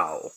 Wow.